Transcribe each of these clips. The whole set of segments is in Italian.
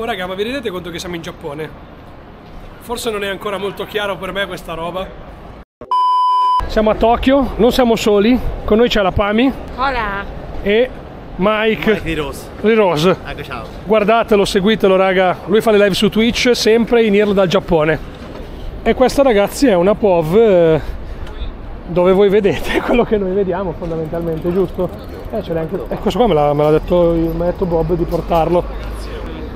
Oh raga, ma vi rendete conto che siamo in Giappone? Forse non è ancora molto chiaro per me questa roba. Siamo a Tokyo, non siamo soli, con noi c'è la Pami Hola. e Mike, Mike di Rose. di Rose. Ecco, ciao. Guardatelo, seguitelo raga, lui fa le live su Twitch, sempre in Irlanda dal Giappone. E questa ragazzi è una POV eh, dove voi vedete quello che noi vediamo fondamentalmente, giusto? Eh, ce l'hai anche... eh, questo qua me l'ha, me l'ha detto, me l'ha detto Bob di portarlo.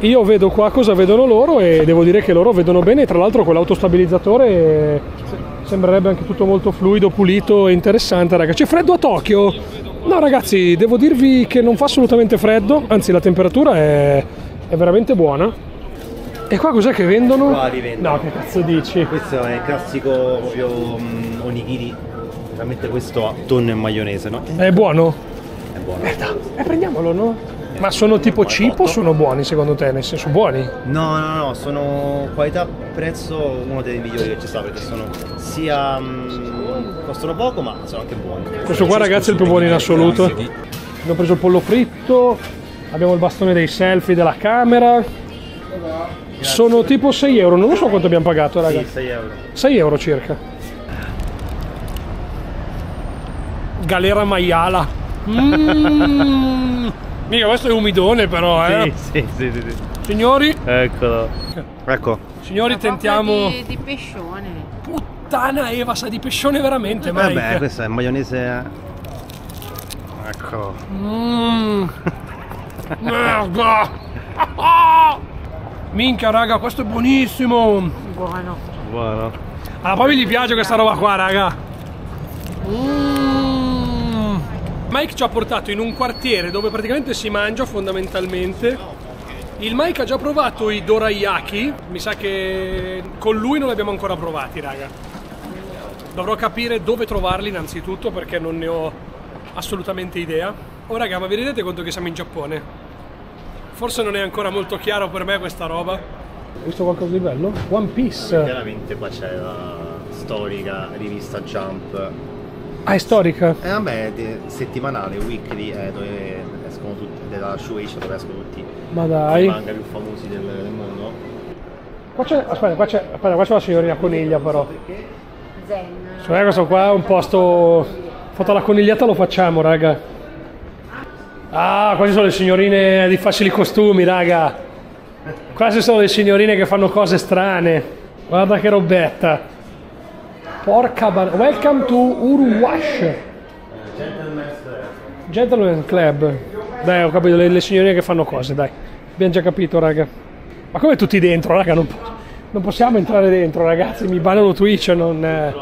Io vedo qua cosa vedono loro e devo dire che loro vedono bene, tra l'altro con l'autostabilizzatore eh, sembrerebbe anche tutto molto fluido, pulito e interessante, raga. C'è freddo a Tokyo? No ragazzi, devo dirvi che non fa assolutamente freddo, anzi la temperatura è, è veramente buona. E qua cos'è che vendono? Qua li vendono. No, che cazzo dici? Questo è il classico proprio mm, onigiri. Veramente questo a tonno e maionese, no? È buono? È buono. Eh prendiamolo, no? Ma sono tipo chip o sono buoni secondo te? Nel senso buoni? No, no, no, sono qualità-prezzo uno dei migliori che ci sta perché sono sia. mm, costano poco ma sono anche buoni. Questo qua ragazzi è il più buono in assoluto. Abbiamo preso il pollo fritto, abbiamo il bastone dei selfie della camera. Sono tipo 6 euro, non lo so quanto abbiamo pagato Sì, ragazzi. 6 euro. 6 euro circa. Galera maiala. Mm. Mica questo è umidone però, eh. Sì, sì, sì, sì. Signori, Eccolo. Ecco. signori tentiamo... Di, di pescione. Puttana Eva, sa di pescione veramente, Mike. Vabbè, questo è maionese. Ecco. Mm. Merda. Minchia raga, questo è buonissimo. Buono. Buono. Ah, poi gli piace questa roba qua, raga. Mm. Mike ci ha portato in un quartiere dove praticamente si mangia fondamentalmente. Il Mike ha già provato i dorayaki, mi sa che con lui non li abbiamo ancora provati, raga. Dovrò capire dove trovarli innanzitutto perché non ne ho assolutamente idea. Oh raga, ma vi rendete conto che siamo in Giappone? Forse non è ancora molto chiaro per me questa roba. Hai visto qualcosa di bello? One Piece. Chiaramente qua c'è la storica rivista Jump. Ah, è storica? E vabbè, de- settimanale, weekly, eh, dove escono tutti, della Shueisha dove escono tutti Ma i dai. manga più famosi del, del mondo. Qua c'è, aspetta, qua c'è, aspetta, qua c'è la signorina coniglia però. Zen. Cioè, questo qua è un posto... Foto alla conigliata lo facciamo, raga. Ah, quasi sono le signorine di facili costumi, raga. Quasi sono le signorine che fanno cose strane. Guarda che robetta. Porca bar... Welcome to Uruwash. Gentleman Club. Dai, ho capito, le, le signorine che fanno cose, dai. Abbiamo già capito, raga. Ma come tutti dentro, raga? Non, po- non possiamo entrare dentro, ragazzi. Mi bannano Twitch, non, eh,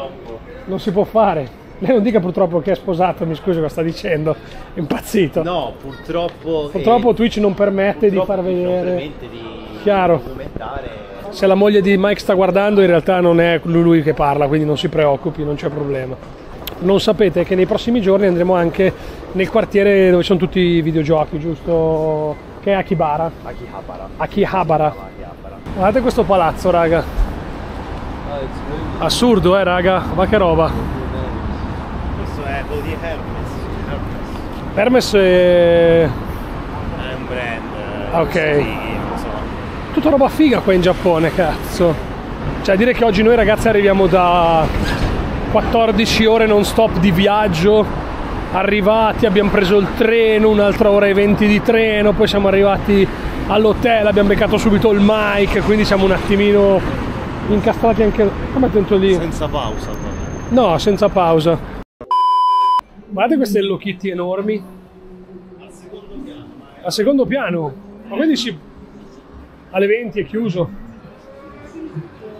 non si può fare. Lei non dica purtroppo che è sposato, mi scusi cosa sta dicendo. È impazzito. No, purtroppo. Purtroppo eh, Twitch non permette di far non vedere. permette di Chiaro. documentare. Se la moglie di Mike sta guardando, in realtà non è lui che parla, quindi non si preoccupi, non c'è problema. Non sapete che nei prossimi giorni andremo anche nel quartiere dove sono tutti i videogiochi, giusto? Che è Akibara. Akihabara. Akihabara. Guardate questo palazzo, raga. Assurdo, eh, raga. Ma che roba. Questo è di Hermes. Hermes. Hermes è È un brand. eh, Ah, ok. Tutta roba figa qua in Giappone, cazzo. Cioè, dire che oggi noi ragazzi arriviamo da 14 ore non stop di viaggio. Arrivati, abbiamo preso il treno, un'altra ora e 20 di treno, poi siamo arrivati all'hotel, abbiamo beccato subito il mic, quindi siamo un attimino incastrati anche. Come attento lì? Senza pausa. proprio. No, senza pausa. Guardate queste Hello Kitty enormi. Al secondo piano. Ma quindi si... alle 20 è chiuso.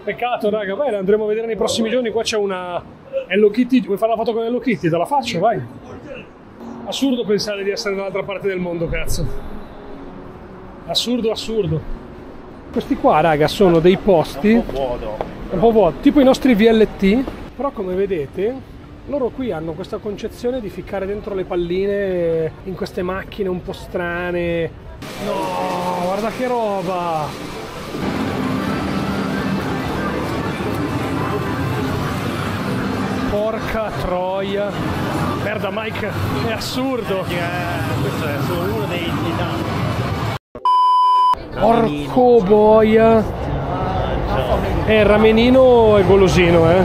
Peccato, raga. Vai, la andremo a vedere nei prossimi giorni. Qua c'è una Hello Kitty. Vuoi fare la foto con Hello Kitty? Te la faccio, vai. Assurdo pensare di essere dall'altra parte del mondo, cazzo. Assurdo, assurdo. Questi qua, raga, sono dei posti Un po' vuoto. un po' vuoto, tipo i nostri VLT, però come vedete loro qui hanno questa concezione di ficcare dentro le palline in queste macchine un po' strane. No, guarda che roba! Porca troia! Merda Mike, è assurdo! Eh, questo è solo uno dei, dei ramenino. Porco boia. Eh, il ramenino è golosino, eh.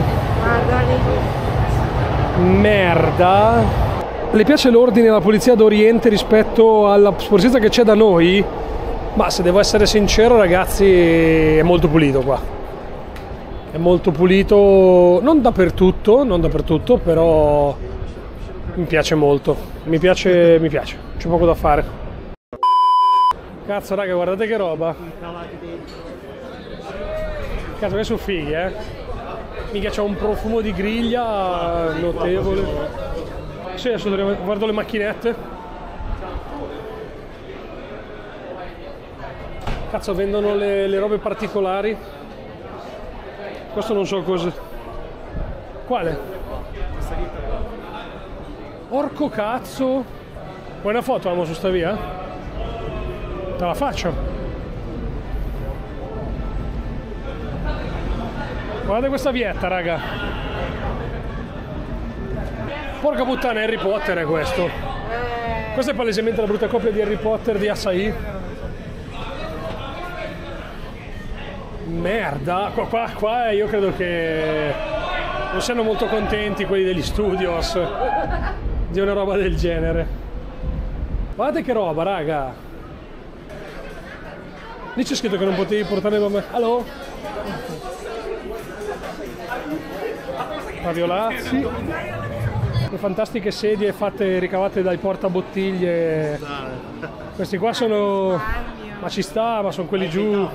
Lì. Merda. Le piace l'ordine della polizia d'Oriente rispetto alla sporcizia che c'è da noi? Ma se devo essere sincero, ragazzi, è molto pulito qua. È molto pulito, non dappertutto, non dappertutto, però mi piace molto. Mi piace, mi piace. C'è poco da fare. Cazzo, raga, guardate che roba. Cazzo, che sono fighi, eh. Mica c'è un profumo di griglia notevole. Sì, adesso guardo le macchinette. Cazzo, vendono le, le robe particolari. Questo non so cosa. Quale? Orco cazzo. Vuoi una foto, amo, su sta via? Te la faccio. Guardate questa vietta, raga. Porca puttana, Harry Potter è questo. Questa è palesemente la brutta copia di Harry Potter di Asahi. Merda, qua, qua, qua io credo che non siano molto contenti quelli degli studios di una roba del genere. Guardate che roba, raga. Lì c'è scritto che non potevi portare bombe. Allo? Faviolazzi. Le fantastiche sedie fatte ricavate dai portabottiglie. Questi qua sono. Ma ci sta, ma sono quelli giù.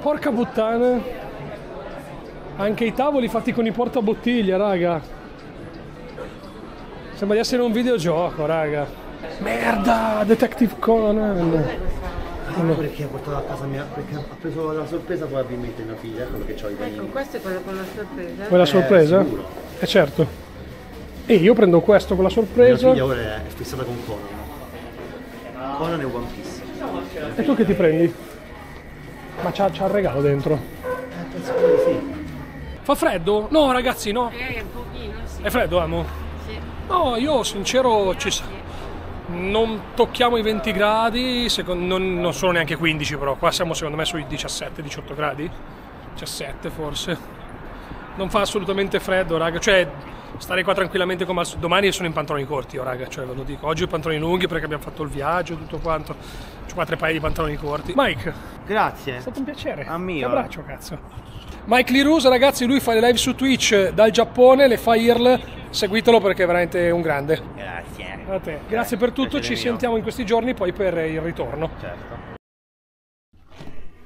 Porca puttana. Anche i tavoli fatti con i portabottiglie, raga. Sembra di essere un videogioco, raga. Merda, Detective Conan. No, perché ha portato a casa mia, perché ha preso la sorpresa probabilmente mia figlia, quello che ho i Ecco, panini. questo è quello con la sorpresa. Vuoi la sorpresa? sicuro. Eh certo. E io prendo questo con la Mia sorpresa. figlia ora è fissata con Conan. Conan e One Piece. E tu che ti prendi? Ma c'ha, c'ha il regalo dentro. Eh, penso che sì. Fa freddo? No, ragazzi, no. Eh, un pochino, sì. È freddo, amo? sì. No, io sincero ci sa. Non tocchiamo i 20 gradi, secon- non, non sono neanche 15 però, qua siamo secondo me sui 17-18 gradi, 17 forse. Non fa assolutamente freddo, raga, cioè stare qua tranquillamente come al solito. Domani sono in pantaloni corti, io, raga, cioè ve lo dico. Oggi ho i pantaloni lunghi perché abbiamo fatto il viaggio, tutto quanto. Ho qua tre paia di pantaloni corti. Mike, è Grazie. stato un piacere. A mio. Ti abbraccio, cazzo. Mike Lirusa, ragazzi, lui fa le live su Twitch dal Giappone, le fa IRL, seguitelo perché è veramente un grande. Grazie. A te. Grazie per tutto, piacere ci sentiamo in questi giorni poi per il ritorno. Certo.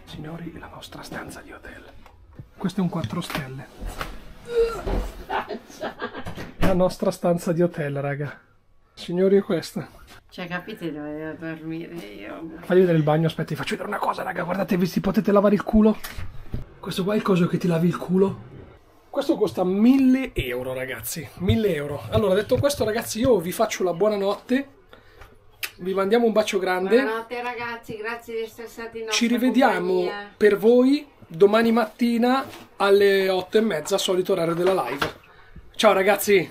Signori, la nostra stanza di hotel. Questo è un 4 stelle. La nostra stanza di hotel, raga. Signori, è questa. Cioè, capite dove devo dormire io? Fagli vedere il bagno, aspetta, ti faccio vedere una cosa, raga. Guardate, vi si potete lavare il culo. Questo qua è il coso che ti lavi il culo. Questo costa 1000 euro, ragazzi. 1000 euro. Allora, detto questo, ragazzi, io vi faccio la buonanotte. Vi mandiamo un bacio grande. Buonanotte ragazzi, grazie di essere stati in nostra Ci rivediamo compagnia. per voi domani mattina alle 8 e mezza, solito orario della live. Ciao ragazzi!